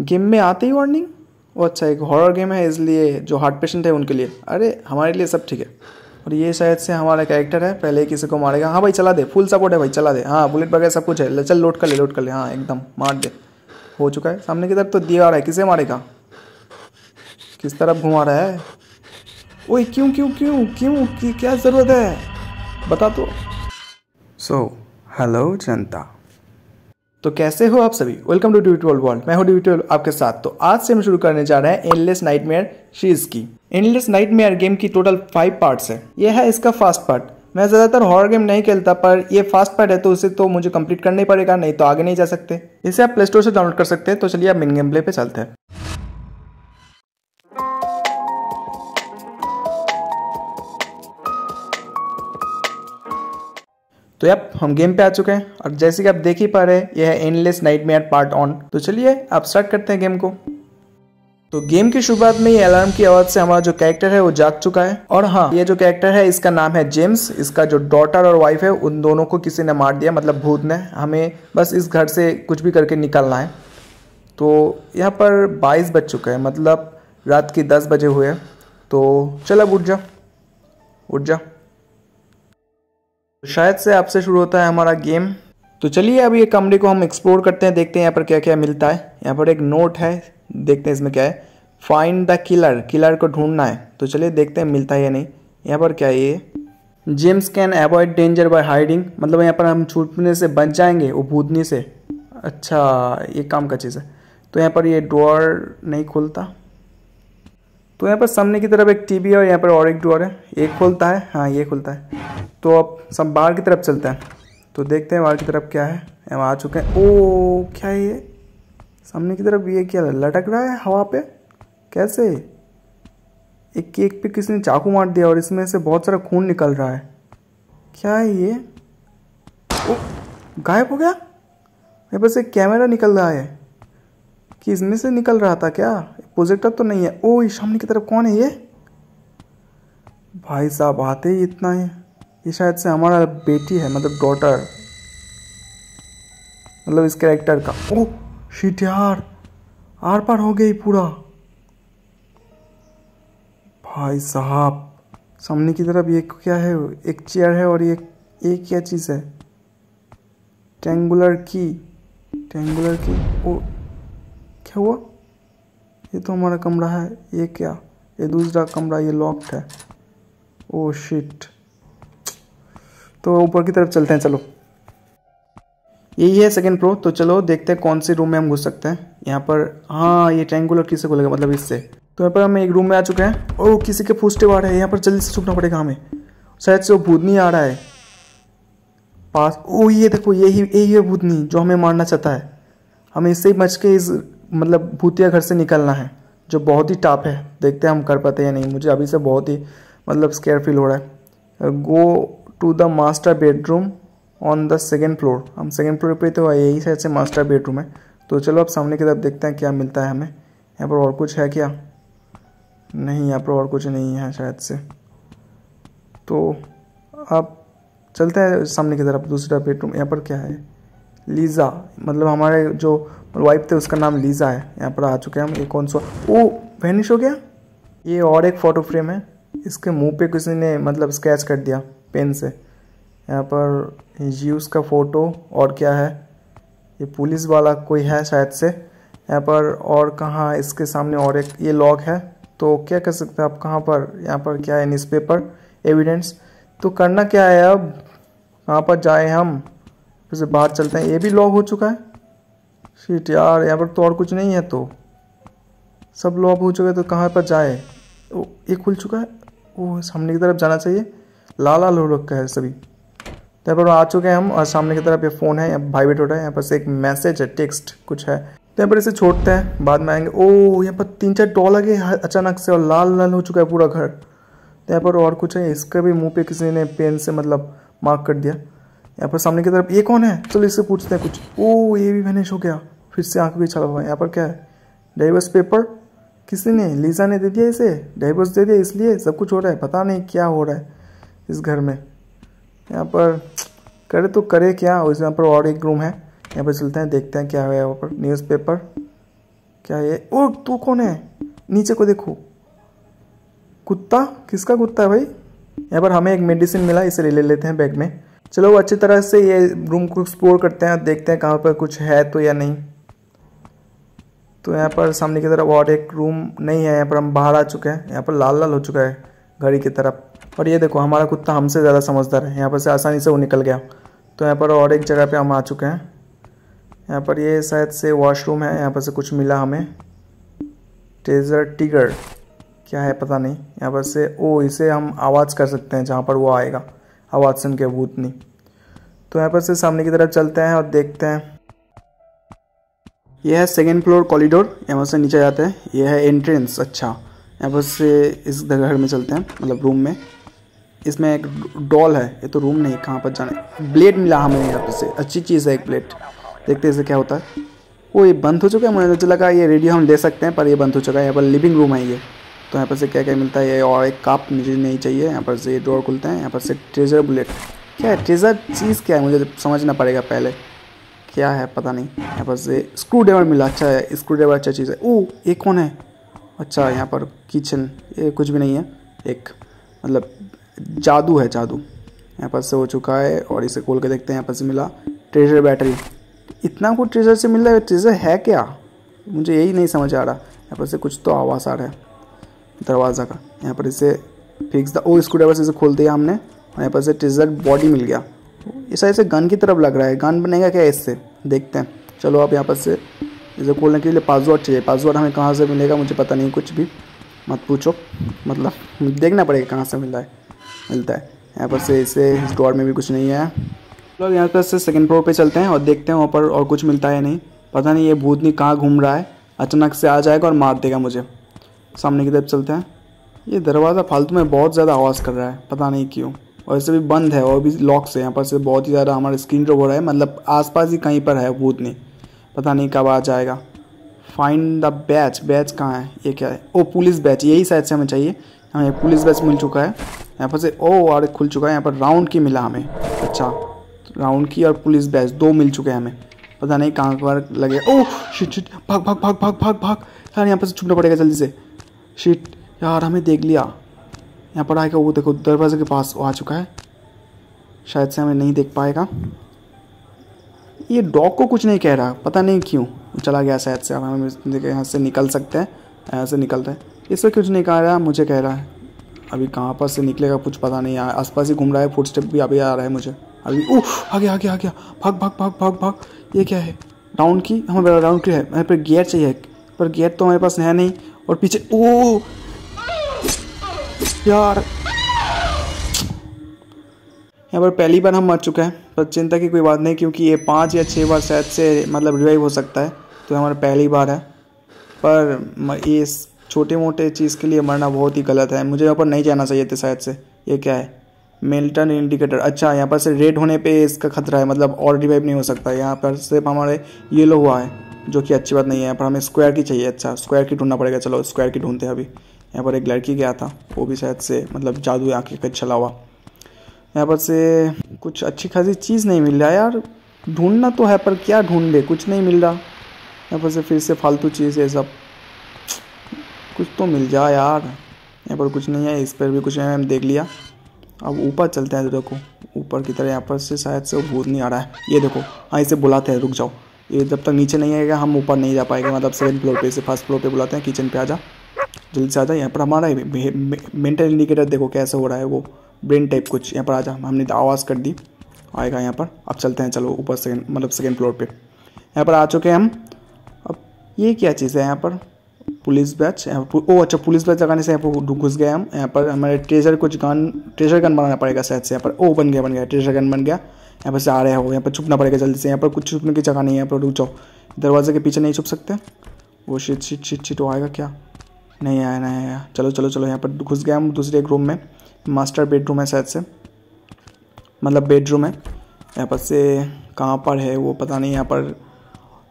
Game में आते ही warning वो अच्छा एक हॉरर गेम है, इसलिए जो हार्ट पेशेंट है उनके लिए। अरे, हमारे लिए सब ठीक है। और ये शायद से हमारा कैरेक्टर है, पहले किसी को मारेगा। हाँ भाई, चला दे। फुल सपोर्ट है भाई, चला दे। हाँ बुलेट वगैरह सब कुछ है। चल लोड कर ले लोड कर ले। हाँ एकदम, मार दे। हो चुका है। सामने की तरफ़ तो दिया आ रहा है। किसे मारेगा? किस तरफ़ घुमा रहा है? ओए, क्यों क्यों क्यों क्यों? की, क्या ज़रूरत है? बता तो। सो हेलो जनता। तो कैसे हो आप सभी? वेलकम टू डिविटुअल वर्ल्ड मैं हूँ डिविटुअल आपके साथ। तो आज से हम शुरू करने जा रहे हैं एनलेस नाइटमेयर सीरीज़ की। एनलेस नाइटमेयर गेम की टोटल फाइव पार्ट्स है। यह है इसका फास्ट पार्ट मैं ज़्यादातर हॉर गेम नहीं खेलता, पर ये फास्ट पार्ट है तो उसे तो मुझे कंप्लीट करना ही पड़ेगा, नहीं तो आगे नहीं जा सकते। इसे आप प्ले स्टोर से डाउनलोड कर सकते हैं। तो चलिए आप मिन गेम प्ले पे चलते हैं। तो अब हम गेम पे आ चुके हैं। और जैसे कि आप देख ही पा रहे हैं, यह है एनलेस नाइटमेयर पार्ट ऑन तो चलिए, आप स्टार्ट करते हैं गेम को। तो गेम की शुरुआत में ये अलार्म की आवाज़ से हमारा जो कैरेक्टर है, वो जाग चुका है। और हाँ ये जो कैरेक्टर है, इसका नाम है जेम्स इसका जो डॉटर और वाइफ है, उन दोनों को किसी ने मार दिया मतलब भूत ने। हमें बस इस घर से कुछ भी करके निकलना है। तो यहाँ पर बाईस बज चुका है मतलब रात के दस बजे हुए तो चल अब उठ जा। उठ जा। शायद से आपसे शुरू होता है हमारा गेम। तो चलिए अब ये कमरे को हम एक्सप्लोर करते हैं, देखते हैं यहाँ पर क्या क्या मिलता है। यहाँ पर एक नोट है, देखते हैं इसमें क्या है। फाइंड द किलर किलर को ढूंढना है। तो चलिए देखते हैं मिलता है या नहीं। यहाँ पर क्या है ये? James can avoid danger by hiding मतलब यहाँ पर हम छूटने से बच जाएँगे वो भूतनी से। अच्छा ये काम का चीज़ है। तो यहाँ पर ये डोर नहीं खुलता। तो यहाँ पर सामने की तरफ़ एक टीवी है और यहाँ पर और एक डोर है। एक खुलता है हाँ ये खुलता है। तो अब सब बाहर की तरफ़ चलते हैं। तो देखते हैं बाहर की तरफ़ क्या है। हम आ चुके हैं। ओ, क्या है ये? सामने की तरफ़ ये क्या लटक रहा है हवा पे? कैसे? एक केक पे किसी ने चाकू मार दिया और इसमें से बहुत सारा खून निकल रहा है। क्या है ये? ओ, गायब हो गया? मेरे पास एक कैमरा निकल रहा है। कि इसमें से निकल रहा था क्या? प्रोजेक्टर तो नहीं है। ओ ये सामने की तरफ़ कौन है ये? भाई साहब, आते ही इतना है। ये शायद से हमारा बेटी है मतलब डॉटर मतलब इस कैरेक्टर का। ओ शीट यार। आर पार हो गई पूरा। भाई साहब, सामने की तरफ़ ये क्या है? एक चेयर है और ये ये क्या चीज़ है? टेंगुलर की टेंगुलर की ओ क्या हुआ? ये तो हमारा कमरा है, ये क्या? ये दूसरा कमरा, ये लॉक्ड है। ओ शिट तो ऊपर की तरफ़ चलते हैं, चलो। यही है सेकेंड प्रो तो चलो देखते हैं कौन से रूम में हम घुस सकते हैं। यहाँ पर हाँ ये ट्रैंगुलर किसे खोलेगा मतलब इससे। तो यहाँ पर हम एक रूम में आ चुके हैं। और किसी के फूसटे रहे हैं, यहाँ पर जल्दी से छुपना पड़ेगा हमें। शायद से वो भूतनी आ रहा है। पास ओ ये देखो, यही यही है भूतनी, जो हमें मारना चाहता है। हमें इससे बच के इस मतलब भूतिया घर से निकलना है, जो बहुत ही टाप है। देखते हैं हम कर पाते हैं या नहीं। मुझे अभी से बहुत ही मतलब स्केयर फील हो रहा है। Go to the master bedroom on the second floor हम सेकेंड फ्लोर पे तो यही साइड से मास्टर बेडरूम है। तो चलो अब सामने की तरफ़ देखते हैं क्या मिलता है हमें। यहाँ पर और कुछ है क्या? नहीं, यहाँ पर और कुछ नहीं है शायद से। तो अब चलते हैं सामने की तरफ़, दूसरा बेडरूम यहाँ पर क्या है? लीज़ा मतलब हमारे जो वाइफ थे, उसका नाम लीज़ा है। यहाँ पर आ चुके हैं हम। ये कौन सा? ओ वैनिश हो गया? ये और एक फ़ोटो फ्रेम है। इसके मुँह पे किसी ने मतलब स्केच कर दिया पेन से। यहाँ पर जीव्स का फ़ोटो और क्या है? ये पुलिस वाला कोई है शायद से। यहाँ पर और कहाँ इसके सामने और एक, ये लॉग है। तो क्या कर सकते हैं आप? कहाँ पर? यहाँ पर क्या है? न्यूज़पेपर एविडेंस तो करना क्या है अब? कहाँ पर जाए हम? फिर से बाहर चलते हैं। ये भी लॉग हो चुका है। शीट यार, यहाँ पर तो और कुछ नहीं है तो। सब लॉग हो चुका तो कहाँ पर जाए? ओ, ये खुल चुका है? वो सामने की तरफ़ जाना चाहिए। लाल लाल हो रखा है सभी। यहाँ पर आ चुके हैं हम और सामने की तरफ़ ये फ़ोन है हो रहा है, यहाँ पर से एक मैसेज है टेक्स्ट कुछ है। तो यहाँ पर इसे छोड़ते हैं, बाद में आएँगे। ओ, यहाँ पर तीन चार डॉल लगे अचानक से और लाल लाल हो चुका है पूरा घर। तो यहाँ पर और कुछ है, इसका भी मुँह पे किसी ने पेन से मतलब मार्क कर दिया। यहाँ पर सामने की तरफ़ ये कौन है? चलो इससे पूछते हैं कुछ। ओ, ये भी मैनेज हो गया। फिर से आँख भी छड़ा हुआ। यहाँ पर क्या है? डाइवर्स पेपर किसी ने लीजा ने दे दिया इसे? डाइवर्स दे दिया इसलिए सब कुछ हो रहा है। पता नहीं क्या हो रहा है इस घर में। यहाँ पर करे तो करे क्या? उस यहाँ पर और एक रूम है। यहाँ पर चलते हैं देखते हैं क्या है यहाँ पर। न्यूज़पेपर क्या ये? ओ तू कौन है? नीचे को देखो। कुत्ता? किसका कुत्ता है भाई? यहाँ पर हमें एक मेडिसिन मिला इसे ले, ले लेते हैं बैग में। चलो अच्छी तरह से ये रूम को एक्सप्लोर करते हैं देखते हैं कहाँ पर कुछ है तो या नहीं। तो यहाँ पर सामने की तरफ़ और एक रूम नहीं है, यहाँ पर हम बाहर आ चुके हैं। यहाँ पर लाल लाल हो चुका है घड़ी की तरफ़। और ये देखो, हमारा कुत्ता हमसे ज़्यादा समझदार है। यहाँ पर से आसानी से वो निकल गया। तो यहाँ पर और एक जगह पे हम आ चुके हैं। यहाँ पर ये शायद से वॉशरूम है। यहाँ पर से कुछ मिला हमें। टेजर टिगर क्या है पता नहीं। यहाँ पर से, ओ, इसे हम आवाज़ कर सकते हैं जहाँ पर वो आएगा। आवाज़ सुन के भूतनी। तो यहाँ पर से सामने की तरफ़ चलते हैं और देखते हैं। यह है सेकेंड फ्लोर कॉरिडोर यहाँ से नीचे जाते हैं। यह है एंट्रेंस अच्छा। यहाँ पर से इस घर में चलते हैं मतलब रूम में। इसमें एक डॉल है, ये तो रूम नहीं, कहाँ पर जाने ब्लेड मिला हमें यहाँ पर से, अच्छी चीज़ है एक ब्लेड देखते हैं इसे क्या होता है। वो ये बंद हो चुका है, मुझे तो लगा ये रेडियो हम ले सकते हैं, पर ये बंद हो चुका है। यहाँ पर लिविंग रूम है ये। तो यहाँ पर से क्या क्या मिलता है, ये और एक कप मुझे नहीं चाहिए। यहाँ पर से ये डोर खुलते हैं, यहाँ पर से ट्रेजर बुलेट क्या है ट्रेजर चीज़ क्या है? मुझे समझना पड़ेगा पहले। क्या है, पता नहीं। यहाँ पर से स्क्रू ड्राइवर मिला अच्छा है स्क्रू ड्राइवर अच्छा चीज़ है। ओ ये कौन है? अच्छा यहाँ पर किचन ये कुछ भी नहीं है। एक मतलब जादू है, जादू। यहाँ पर से हो चुका है और इसे खोल के देखते हैं, यहाँ पर से मिला ट्रेजर बैटरी इतना कुछ ट्रेजर से मिल रहा है ट्रेजर है क्या? मुझे यही नहीं समझ आ रहा। यहाँ पर से कुछ तो आवाज़ आ रहा है, दरवाज़ा का। यहाँ पर इसे फिक्स द ओ स्क्रू ड्राइवर से इसे खोल दिया हमने और यहाँ पर से ट्रेजर बॉडी मिल गया। इस ऐसे गन की तरफ़ लग रहा है। गन बनेगा क्या इससे? देखते हैं। चलो आप यहाँ पर से इसे खोलने के लिए पासवर्ड चाहिए। पासवर्ड हमें कहाँ से मिलेगा मुझे पता नहीं, कुछ भी मत पूछो। मतलब देखना पड़ेगा कहाँ से मिल रहा है, मिलता है। यहाँ पर से इसे इस डोर में भी कुछ नहीं है। लोग यहाँ पर से सेकेंड फ्लोर पे चलते हैं और देखते हैं वहाँ पर और कुछ मिलता है नहीं। पता नहीं ये भूतनी कहाँ घूम रहा है। अचानक से आ जाएगा और मार देगा मुझे। सामने की तरफ़ चलते हैं। ये दरवाज़ा फालतू में बहुत ज़्यादा आवाज़ कर रहा है। पता नहीं क्यों। और इसे भी बंद है और भी लॉक से यहाँ पर से बहुत ही ज़्यादा हमारा स्क्रीन ड्रॉप हो रहा है। मतलब आसपास ही कहीं पर है भूतनी पता नहीं कब आ जाएगा। फाइंड द बैच बैच कहाँ है? ये क्या है? ओ पुलिस बैच यही शायद से हमें चाहिए। हमें पुलिस बैच मिल चुका है। यहाँ पर से ओ और खुल चुका है। यहाँ पर राउंड की मिला हमें। अच्छा राउंड की और पुलिस बैच दो मिल चुके हैं हमें। पता नहीं कहाँ पर लगे। ओ शिट शिट भाग भाग भाग भाग भाग भाग। यार, यहाँ पर से छुपना पड़ेगा जल्दी से। शिट यार, हमें देख लिया। यहाँ पर आएगा वो देखो दरवाजे के पास आ चुका है। शायद से हमें नहीं देख पाएगा। ये डॉग को कुछ नहीं कह रहा, पता नहीं क्यों। चला गया शायद से, अब हम यहाँ से निकल सकते हैं, यहाँ से निकलते हैं। इससे कुछ नहीं कह रहा, मुझे कह रहा है। अभी कहाँ पर से निकलेगा कुछ पता नहीं आया आसपास ही घूम रहा है फुट स्टेप भी अभी आ रहा है मुझे। अभी ओह आ गया आ गया आ गया। भाग भाग भाग भाग भाग। ये क्या है? राउंड की हमें राउंड की है मेरे पर गियर चाहिए। पर गियर तो हमारे पास है नहीं, और पीछे ओ यार। यहाँ पर पहली बार हम मर चुके हैं, पर चिंता की कोई बात नहीं, क्योंकि ये पाँच या छः बार शायद से मतलब रिवाइव हो सकता है तो हमारा पहली बार है। पर ये छोटे मोटे चीज़ के लिए मरना बहुत ही गलत है। मुझे यहाँ पर नहीं जाना चाहिए था शायद से। ये क्या है? मिल्टन इंडिकेटर अच्छा यहाँ पर से रेड होने पे इसका खतरा है मतलब और रिवाइव नहीं हो सकता। यहाँ पर सिर्फ़ हमारे येलो हुआ है, जो कि अच्छी बात नहीं है, पर हमें स्क्वायर की चाहिए। अच्छा स्क्वायर की ढूंढना पड़ेगा। चलो स्क्वायर की ढूंढते हैं अभी। यहाँ पर एक लड़की गया था, वो भी शायद से मतलब जादू आँखें का चला हुआ। यहाँ पर से कुछ अच्छी खासी चीज़ नहीं मिल रहा यार, ढूंढना तो है पर क्या ढूंढे, कुछ नहीं मिल रहा। यहाँ पर से फिर से फालतू चीज़ है सब। कुछ तो मिल जाए यार, यहाँ पर कुछ नहीं है, इस पर भी कुछ है हम देख लिया। अब ऊपर चलते हैं देखो, ऊपर की तरह यहाँ पर से शायद से भूत नहीं आ रहा है। ये देखो हाँ इसे बुलाते हैं, रुक जाओ। ये जब तक नीचे नहीं आएगा, हम ऊपर नहीं जा पाएँगे मतलब सेकंड फ्लोर पे इसे फ़र्स्ट फ्लोर पे बुलाते हैं, किचन पे आ जा। जल्दी से आ जा यहाँ पर हमारा मेंटल इंडिकेटर देखो कैसे हो रहा है वो ब्रेन टाइप कुछ यहाँ पर आ जा हमने आवाज़ कर दी आएगा यहाँ पर अब चलते हैं चलो ऊपर सेकेंड मतलब सेकेंड फ्लोर पे यहाँ पर आ चुके हैं हम अब ये क्या चीज़ है यहाँ पर पुलिस बैच यहाँ पर ओ अच्छा पुलिस बैच लगाने से यहाँ पर घुस गए हम यहाँ पर हमारे ट्रेजर कुछ गन ट्रेजर गन बनाना पड़ेगा शायद से यहाँ पर ओ बन गया बन गया ट्रेजर गन बन गया यहाँ पर से आ रहे हो यहाँ पर छुपना पड़ेगा जल्दी से यहाँ पर कुछ छुपने की जगह नहीं है यहाँ पर रुक जाओ दरवाजे के पीछे नहीं छुप सकते वो शीट शीट शीट शीट आएगा क्या नहीं आया नहीं आया। चलो चलो चलो यहाँ पर घुस गए हम दूसरे एक रूम में। मास्टर बेडरूम है शायद से। मतलब बेडरूम है। यहाँ पर से कहाँ पर है वो पता नहीं यहाँ पर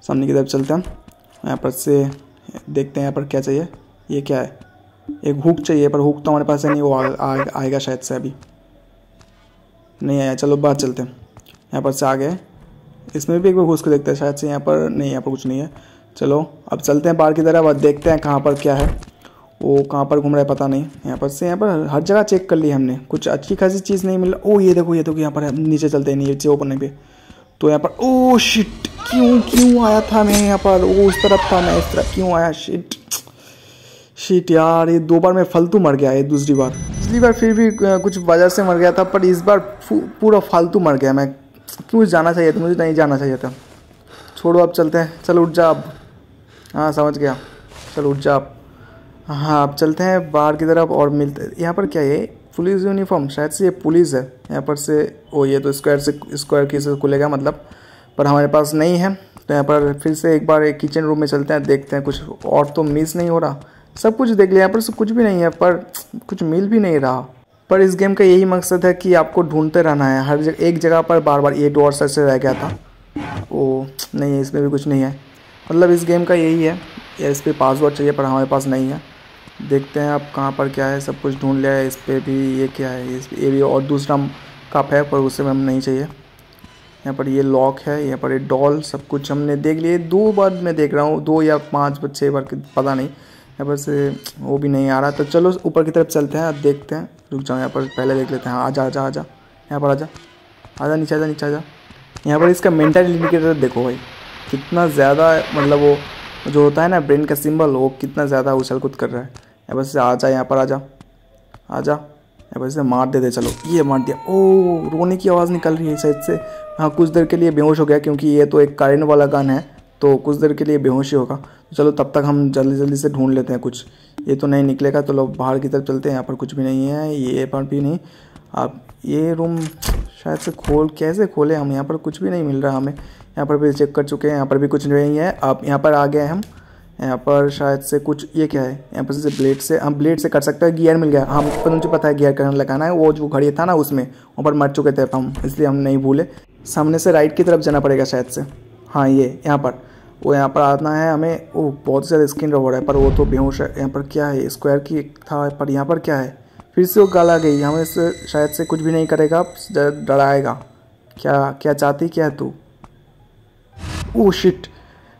सामने की तरफ़ चलते हैं। यहाँ पर से देखते हैं यहाँ पर क्या चाहिए। ये क्या है? एक हुक चाहिए पर हुक तो हमारे पास है नहीं वो आ, आ, आएगा शायद से अभी। नहीं आया चलो बाहर चलते हैं। यहाँ पर से आ गए। इसमें भी एक बार घुस के देखते हैं शायद से यहाँ पर नहीं यहाँ पर कुछ नहीं है। चलो अब चलते हैं बाहर की तरफ़ और देखते हैं कहाँ पर क्या है। वो कहाँ पर घूम रहा है पता नहीं। यहाँ पर से यहाँ पर हर जगह चेक कर ली हमने। कुछ अच्छी खासी चीज़ नहीं मिल। ओ ये देखो ये देखो, यहाँ पर नीचे चलते हैं, नीचे ओपन पे। तो यहाँ पर ओ शिट क्यों क्यों आया था मैं यहाँ पर? वो उस तरफ़ था मैं, इस तरफ़ क्यों आया? शिट शिट यार, ये दो बार मैं फालतू मर गया, ये दूसरी बार। पिछली बार फिर भी कुछ वजह से मर गया था, पर इस बार पूरा फालतू मर गया मैं। क्यों जाना चाहिए था? मुझे नहीं जाना चाहिए था। छोड़ो, अब चलते हैं। चलो उठ जा अब। हाँ समझ गया। चलो उठ जा अब। हाँ अब चलते हैं बाहर की तरफ़ और मिलते यहाँ पर क्या है? पुलिस यूनिफॉर्म, शायद से ये पुलिस है। यहाँ पर से, ओ, ये तो स्क्वायर से स्क्वायर की से खुलेगा मतलब पर हमारे पास नहीं है। तो यहाँ पर फिर से एक बार एक किचन रूम में चलते हैं, देखते हैं, कुछ और तो मिस नहीं हो रहा। सब कुछ देख लिया, यहाँ पर से कुछ भी नहीं है, पर कुछ मिल भी नहीं रहा। पर इस गेम का यही मकसद है कि आपको ढूंढते रहना है। हर जगह एक जगह पर बार बार ये डोर से रह गया था। ओ, नहीं, इसमें भी कुछ नहीं है। मतलब इस गेम का यही है इस पर पासवर्ड चाहिए, पर हमारे पास नहीं है। देखते हैं अब कहाँ पर क्या है, सब कुछ ढूंढ लिया है, इस पर भी ये क्या है, इस, ये भी और दूसरा कप है, पर उससे हम नहीं चाहिए। यहाँ पर ये लॉक है, यहाँ पर ये डॉल, सब कुछ हमने देख लिए दो बार मैं देख रहा हूँ, दो या पाँच छः बार पता नहीं। यहाँ पर से वो भी नहीं आ रहा। तो चलो, ऊपर की तरफ़ चलते हैं देखते हैं। रुक जाओ, यहाँ पर पहले देख लेते हैं। आ जा आ जा आ जा यहाँ पर आजा। आजा, नीचे आजा नीचे आजा। यहाँ पर इसका मेंटल इंडिकेटर देखो भाई। कितना ज़्यादा मतलब वो जो होता है ना, ब्रेन का सिंबल वो कितना ज़्यादा उछल कूद कर रहा है। पर से आ जा यहाँ पर आ जा आ जा पर से मार दे दे, चलो। ये मार दिया। ओ, रोने की आवाज़ निकल रही है शायद से। हाँ कुछ देर के लिए बेहोश हो गया क्योंकि ये तो एक करेंट वाला गन है तो कुछ देर के लिए बेहोश ही होगा। तो चलो, तब तक हम जल्दी जल्दी से ढूंढ लेते हैं कुछ। ये तो नहीं निकलेगा तो लोग बाहर की तरफ़ चलते हैं। यहाँ पर कुछ भी नहीं है, ये पर भी नहीं। आप, ये रूम शायद से खोल, कैसे खोले हम? यहाँ पर कुछ भी नहीं मिल रहा हमें। यहाँ पर भी चेक कर चुके हैं, यहाँ पर भी कुछ नहीं है। अब यहाँ पर आ गए हम। यहाँ पर शायद से कुछ, ये क्या है? यहाँ पर से ब्लेड से, हम ब्लेड से कर सकते हैं गियर मिल गया। हम, पर मुझे पता है गियर करने लगाना है, वो जो घड़ी था ना उसमें, वहाँ पर मर चुके थे हम, इसलिए हम नहीं भूले। सामने से राइट की तरफ़ जाना पड़ेगा शायद से। हाँ ये, यहाँ पर। वो यहाँ पर आना है हमें, वो बहुत ज़्यादा स्किन रबर है पर वो तो बेहोश है। यहाँ पर क्या है? स्क्वायर की था, पर यहाँ पर क्या है? फिर से वो गल आ गई। हमें से शायद से कुछ भी नहीं करेगा डराएगा। क्या क्या चाहती, क्या है तू? ओ शिट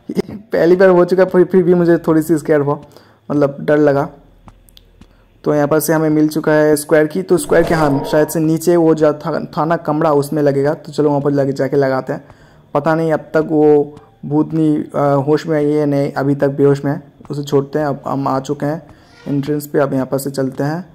पहली बार हो चुका फिर फिर भी मुझे थोड़ी सी स्क्वायर हुआ। मतलब डर लगा। तो यहाँ पर से हमें मिल चुका है स्क्वायर की। तो स्क्वायर के हाँ शायद से नीचे वो जो था, था ना कमरा उसमें लगेगा। तो चलो वहाँ पर लगे जाके लगाते हैं। पता नहीं अब तक वो भूतनी होश में आई है नहीं। अभी तक बेहोश में है। उसे छोड़ते हैं। अब हम आ चुके हैं एंट्रेंस पे। अब यहाँ पर से चलते हैं।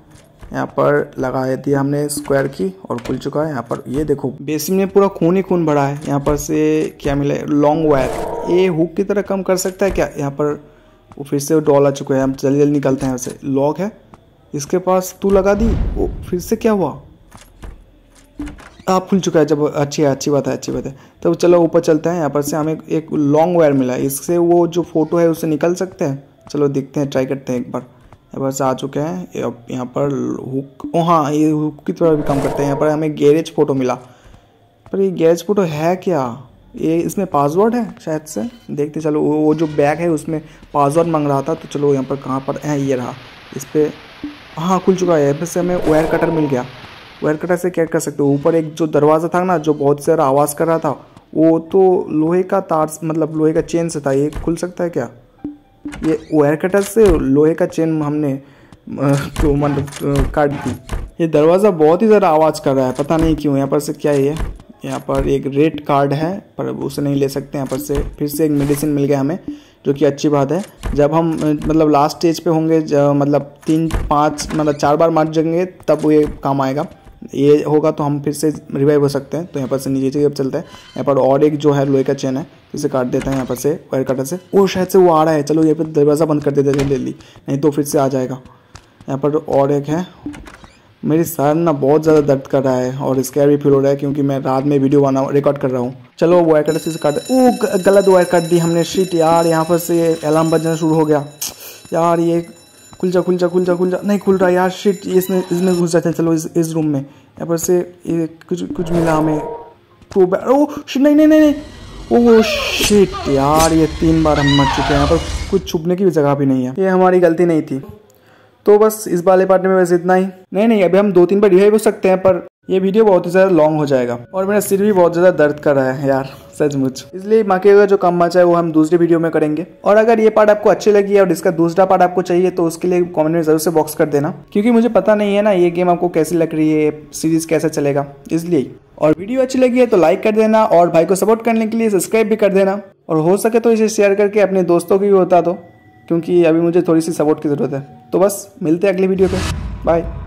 यहाँ पर लगा दिया हमने स्क्वायर की और खुल चुका है। यहाँ पर ये देखो। बेसिन में पूरा खून ही खून भरा है। यहाँ पर से क्या मिला लॉन्ग वायर ये हुक की तरह कम कर सकता है क्या? यहाँ पर वो फिर से डॉल आ चुका है। हम जल्दी जल्दी निकलते हैं उसे। लॉक है। इसके पास तू लगा दी। वो फिर से क्या हुआ? आप खुल चुका है। जब अच्छी है, अच्छी बात है, अच्छी बात है। तो चलो ऊपर चलते हैं। यहाँ पर से हमें एक लॉन्ग वायर मिला। है इससे वो जो फ़ोटो है, उससे निकल सकते हैं। चलो देखते हैं ट्राई करते हैं एक बार। यहाँ पर से आ चुके हैं। अब यहाँ पर हुक ओ हाँ ये हुक की तरह भी काम करते हैं। यहाँ पर हमें गैरेज फ़ोटो मिला। पर ये गैरेज फ़ोटो है क्या? ये इसमें पासवर्ड है शायद से? देखते चलो, वो जो बैग है उसमें पासवर्ड मांग रहा था तो चलो यहाँ पर कहाँ पर है, ये रहा। इस पर हाँ खुल चुका है। यहाँ से हमें वायर कटर मिल गया। वायर कटर से क्या कर सकते हो? ऊपर एक जो दरवाज़ा था ना, जो बहुत सारा आवाज़ कर रहा था, वो तो लोहे का तार मतलब लोहे का चेन से था। ये खुल सकता है क्या? ये वायर कटर से लोहे का चेन हमने तो मतलब काट दी। ये दरवाज़ा बहुत ही ज़्यादा आवाज़ कर रहा है, पता नहीं क्यों। यहाँ पर से क्या है ये? यहाँ पर एक रेड कार्ड है, पर उसे नहीं ले सकते यहाँ पर से। फिर से एक मेडिसिन मिल गया हमें, जो कि अच्छी बात है। जब हम मतलब लास्ट स्टेज पे होंगे मतलब तीन, पाँच मतलब चार बार मार जाएँगे, तब ये काम आएगा। ये होगा तो हम फिर से रिवाइव हो सकते हैं तो यहाँ पर से नीचे की चलता है। यहाँ पर और एक जो है, लोहे का चेन है, इसे काट देते हैं यहाँ पर से वायर कटर से। वो शायद से वो आ रहा है। चलो, यहाँ पर दरवाज़ा बंद कर देते हैं ली नहीं तो फिर से आ जाएगा। यहाँ पर और एक है। मेरी सर ना बहुत ज़्यादा दर्द कर रहा है और स्कैर भी फील हो रहा है क्योंकि मैं रात में वीडियो बना रिकॉर्ड कर रहा हूँ। चलो वायर कटर से काट ओ गलत वायर काट दी हमने। शीट यार, यहाँ पर से अलार्म बजना शुरू हो गया। यार, ये खुल जा खुल जा खुल जा खुल जा। नहीं खुल रहा यार शीट इसमें इसमें घुस जाते चलो, इस इस रूम में। यहाँ पर से ये कुछ कुछ मिला हमें। तो ओ शिट नहीं नहीं नहीं ओह शिट यार, ये तीन बार हम मर चुके हैं। यहाँ पर कुछ छुपने की भी जगह भी नहीं है। ये हमारी गलती नहीं थी। तो बस इस वाले पार्ट में बस इतना ही। नहीं नहीं, अभी हम दो तीन बार रिवाइव हो सकते हैं, पर ये वीडियो बहुत ही ज़्यादा लॉन्ग हो जाएगा। और मेरा सिर भी बहुत ज़्यादा दर्द कर रहा है यार, सचमुच। इसलिए बाकी का जो काम बचा है, वो हम दूसरी वीडियो में करेंगे। और अगर ये पार्ट आपको अच्छी लगी है और इसका दूसरा पार्ट आपको चाहिए तो उसके लिए कमेंट में ज़रूर से बॉक्स कर देना। क्योंकि मुझे पता नहीं है ना, ये गेम आपको कैसी लग रही है सीरीज़ कैसा चलेगा। इसलिए, और वीडियो अच्छी लगी है तो लाइक कर देना और भाई को सपोर्ट करने के लिए सब्सक्राइब भी कर देना। और हो सके तो इसे शेयर करके अपने दोस्तों को भी बता दो। क्योंकि अभी मुझे थोड़ी सी सपोर्ट की ज़रूरत है। तो बस, मिलते हैं अगली वीडियो पे। बाय